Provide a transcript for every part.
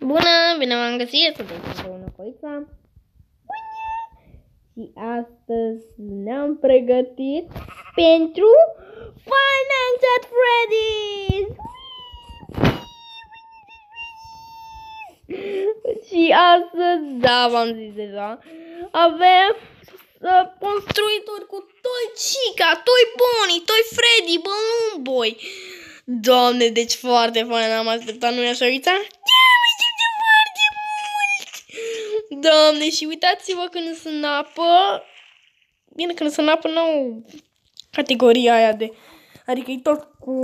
Bună, bine v-am găsit, suntem împreună cu Ița. Și astăzi ne-am pregătit pentru Finance at Freddy's! Și astăzi, da, v-am zis deja, avem uh, construitori cu Toy Chica, Toy Bonnie, Toy Freddy, Balloon Boy. Doamne, deci foarte fain, am așteptat, nu-i așa, Ița? Doamne, și uitați-vă când sunt în apă. Bine, când sunt în apă, nu categoria aia de... Adică e tot cu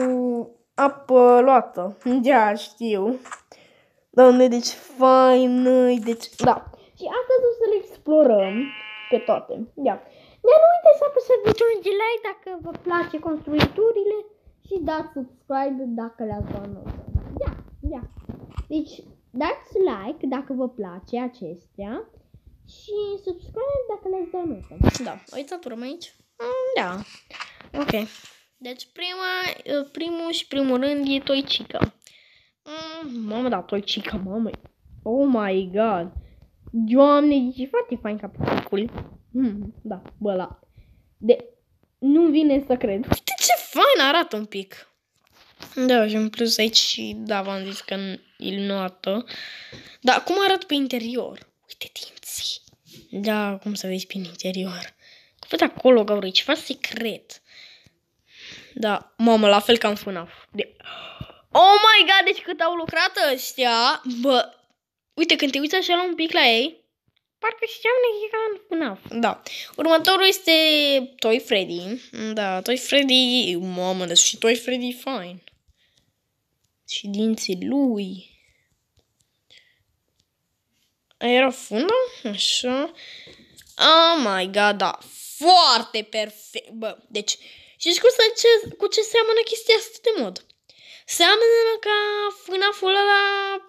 apă luată. Da, știu. Doamne, deci fain, deci, da. Și astăzi o să le explorăm pe toate. Ia. Dar nu uitați să apăsați butonul de like dacă vă place construiturile și dați subscribe dacă le-ați luat Ia, ia. Deci, dați like dacă vă place acestea și subscribe dacă le-ați dat notă. Da, uitați urmă aici? Mm, da. Ok. Deci prima, primul și primul rând e Toicica. Mm, mamă, da, Toicica, mamă. Oh my god. Doamne, e foarte fain capitolul. Mm, da, bă, la. De... Nu vine să cred. Uite ce fain arată un pic. Da, și în plus aici și, da, v-am zis că e noată. Dar cum arată pe interior? Uite dinții. Da, cum să vezi pe interior. Văd acolo, Gauri, ceva secret. Da, mamă, la fel ca în FNAF. De... Oh my god, deci cât au lucrat ăștia, bă, uite, când te uiți așa la un pic la ei, parcă seamănă că e ca în FNAF. Da. Următorul este Toy Freddy. Da, Toy Freddy, mamă, deci și Toy Freddy fine. Și dinții lui. Era fundă? Așa. Oh my god, da. Foarte perfect. Bă, deci, știți cu ce, cu ce seamănă chestia asta de mod? Seamănă ca FNAF-ul ăla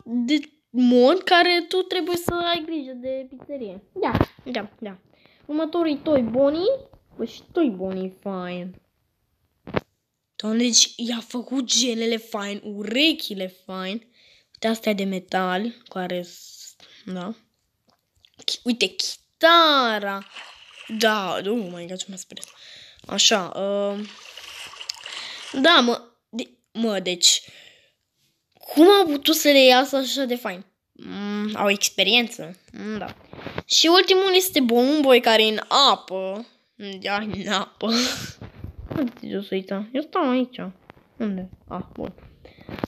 de mod care tu trebuie să ai grijă de pizzerie. Da, da, da. Următorul e Toy Bonnie. Bă, și Toy Bonnie fine. Doamne, deci i-a făcut gelele fine, urechile fine. Uite astea de metal, care, da. Uite, chitara. Da, oh my god, ce m-a speriat. Așa, uh... da, mă, de, mă, deci, cum au putut să le iasă așa de fain? Mm, au experiență, mm, da. Și ultimul este Boy care e în apă. Da, în apă. Unde să uita? Eu stau aici. Unde? Ah, bun.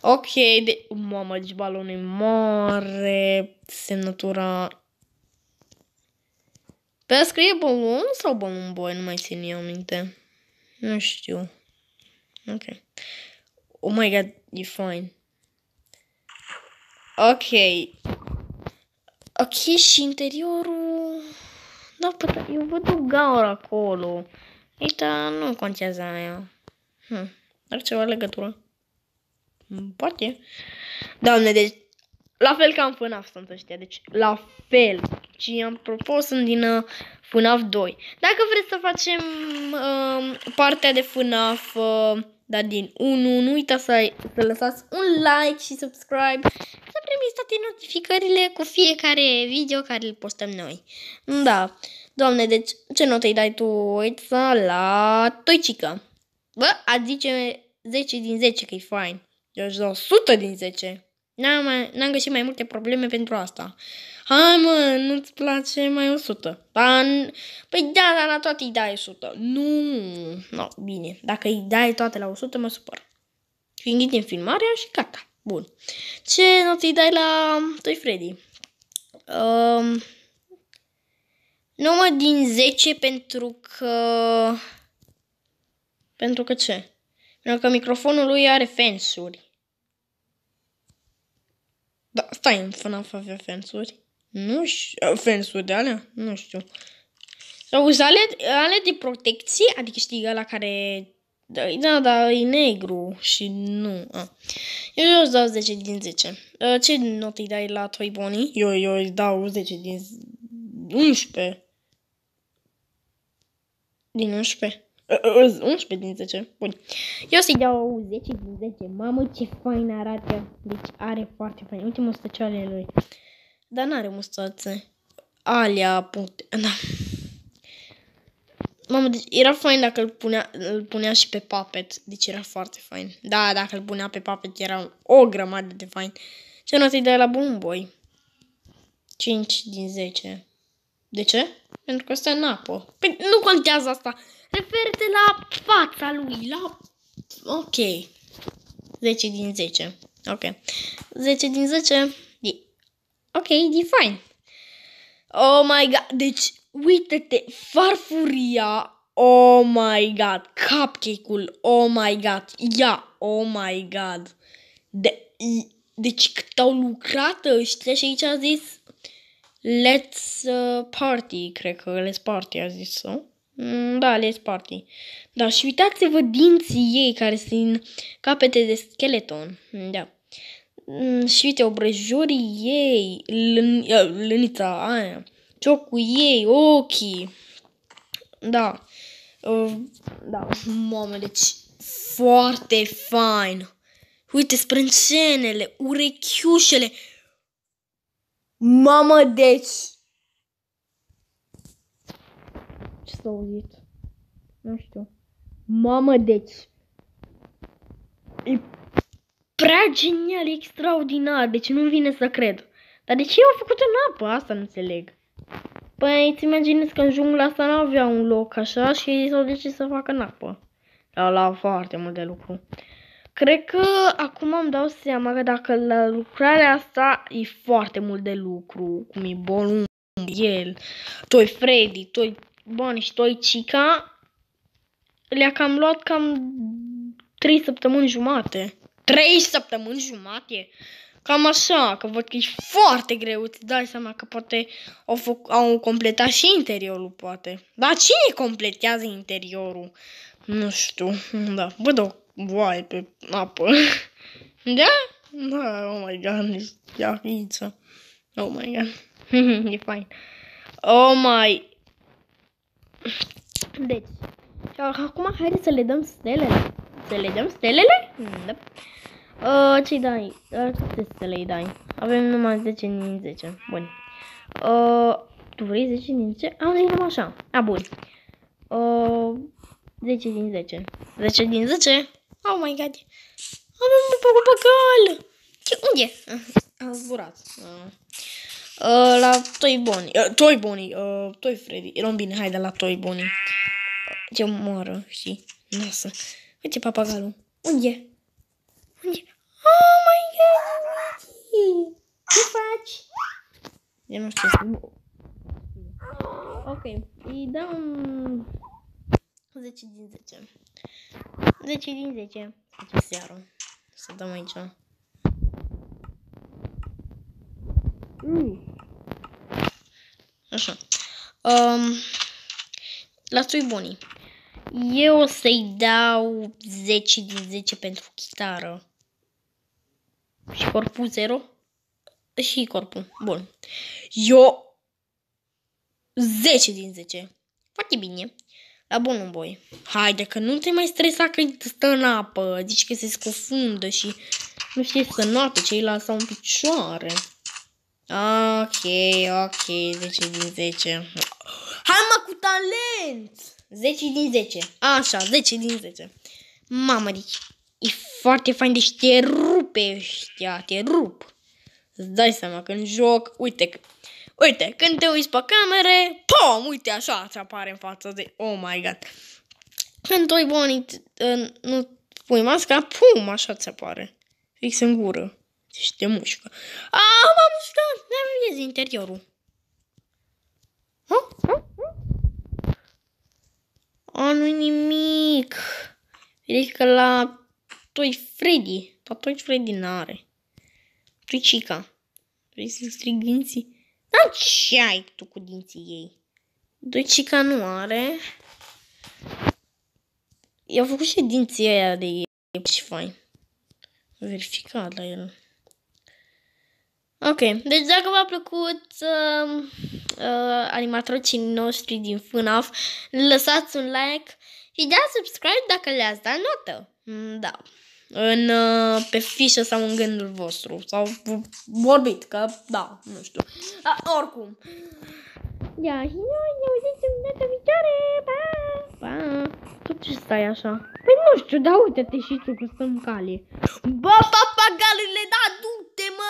Ok, de... Mamă, deci balonul e mare. Semnătura... Pe scrie balon sau balon boy? Nu mai țin eu minte. Nu știu. Ok. Oh my god, e fine. Ok. Ok, și interiorul... Da, păi, eu văd o gaură acolo. Uite, nu contează aia. Hm. Are ceva legătură? Poate. Doamne, deci la fel ca în FNAF sunt ăștia, deci la fel. Și am propus sunt din uh, FNAF 2. Dacă vreți să facem uh, partea de FNAF, uh, dar din 1, nu uitați să, să lăsați un like și subscribe să primiți toate notificările cu fiecare video care îl postăm noi. Da. Doamne, deci ce notă îi dai tu, uite, la Toicica? Bă, a zice 10 din 10 că e fain. Eu aș da 100 din 10. N-am, n-am găsit mai multe probleme pentru asta. Hai mă, nu-ți place mai 100. Dar, păi da, dar la toate îi dai 100. Nu, no, bine. Dacă îi dai toate la 100, mă supăr. Și înghidem filmarea și gata. Bun. Ce notă îi dai la Toy Freddy? Um, 9 din 10 pentru că... Pentru că ce? Pentru că microfonul lui are fensuri. Da, stai, în FNAF avea fensuri. Nu știu, fensuri de alea? Nu știu. Sau ale, ale de protecție, adică știi, ăla care... Da, da, da, e negru și nu. A. Eu îți dau 10 din 10. Ce notă îi dai la Toy Bonnie? Eu, eu îți dau 10 din 11. Din 11. Uh, 11 din 10. Bun. Eu să-i dau 10 din 10. Mamă, ce fain arată. Deci are foarte fain. Uite mustăcioarele lui. Dar n-are mustațe. Alea, puncte. Da. Mamă, deci era fain dacă îl punea, îl punea și pe Puppet. Deci era foarte fain. Da, dacă îl punea pe Puppet era o grămadă de fain. Ce notă îi dai la Balloon Boy? 5 din 10. De ce? Pentru că stă în apă. Păi nu contează asta. Referite la fața lui, la... Ok. 10 din 10. Ok. 10 din 10. E... Ok, e fine. Oh my god. Deci, uite-te, farfuria. Oh my god. Cupcake-ul. Oh my god. Ia. Yeah. Oh my god. De, deci cât au lucrat ăștia și aici a zis Let's uh, party, cred că Let's party a zis sau? Mm, da, Let's party. Da, și uitați-vă dinții ei care sunt capete de skeleton. Da. Mm, și uite, obrăjorii ei, lânița aia, ciocul ei, ochii. Da. Uh, da, mamă, deci foarte fain. Uite sprâncenele, urechiușele. Mamă, deci... Ce s-a auzit? Nu știu. Mamă, deci... E prea genial, extraordinar, deci nu vine să cred. Dar de ce au făcut în apă? Asta nu înțeleg. Păi, îți imaginezi că în jungla asta nu avea un loc așa și s-au decis să facă în apă. La, la foarte mult de lucru. Cred că acum îmi dau seama că dacă la lucrarea asta e foarte mult de lucru, cum e Bolum, el, toi Freddy, toi Bonnie și toi Chica, le-a cam luat cam 3 săptămâni jumate. 3 săptămâni jumate? Cam așa, că văd că e foarte greu, îți dai seama că poate au, făc, au completat și interiorul, poate. Dar cine completează interiorul? Nu știu, da, bă, da, voai pe apă. da? Da, oh my god, ia pizza. Oh my god. e fain. Oh my... Deci, și acum haideți să le dăm stelele. Să le dăm stelele? Da. Uh, ce dai? Uh, câte stele dai? Avem numai 10 din 10. Bun. Uh, tu vrei 10 din 10? Am zis așa. A, bun. Uh, 10 din 10. 10 din 10? Oh my god. Avem un papagal. Unde? A zburat. Uh. Uh, la Toy Bonnie. Uh, Toy Bonnie. Uh, Toy Freddy. Eram bine, haide la Toy Bonnie. Uh, ce moară, știi? Lasă. Uite papagalul. Unde? Unde? Oh my god! Ce faci? Eu nu știu să... Ok, îi dăm 10 din 10. 10 din 10. Ce seară. Să dăm aici. Mm. Așa. Um, la sui bunii. Eu o să-i dau 10 din 10 pentru chitară. Și corpul 0? Și corpul. Bun. Eu 10 din 10. Foarte bine. La bun boy. Haide că nu te mai stresa că stă în apă. Zici că se scufundă și nu știi să noate ceilalți sau în picioare. Ok, ok, 10 din 10. Hai mă cu talent! 10 din 10. Așa, 10 din 10. Mamă, deci e foarte fain, deci te rupe ăștia, te rup. Îți dai seama că în joc, uite, uite, când te uiți pe camere, pom, uite așa ți apare în față de, oh my god. Când tu bani, nu pui masca, pum, așa ți apare. Fix în gură. Și te mușcă. A, m-am mușcat, ne vezi interiorul. Ha? Ha? A, nu nimic. Vedeți că la Toy Freddy, dar Toy Freddy n-are. Toy Chica. Vrei să strig dinții? Dar ce ai tu cu dinții ei? Toy Chica nu are. I-au făcut și dinții aia de ei și fain. Verificat la el. Ok, deci dacă v-a plăcut uh, uh, animatrocii noștri din FNAF, lăsați un like Și dați subscribe dacă le-ați dat notă. Mm, Da. În, uh, pe fișă sau în gândul vostru. Sau vorbit, că da, nu știu. A, oricum. Ia, și noi ne auzim data viitoare. Pa! Pa! Tu ce stai așa? Păi nu știu, dar uite-te și tu că stăm cale. Bă, papagalele, da, du-te, mă!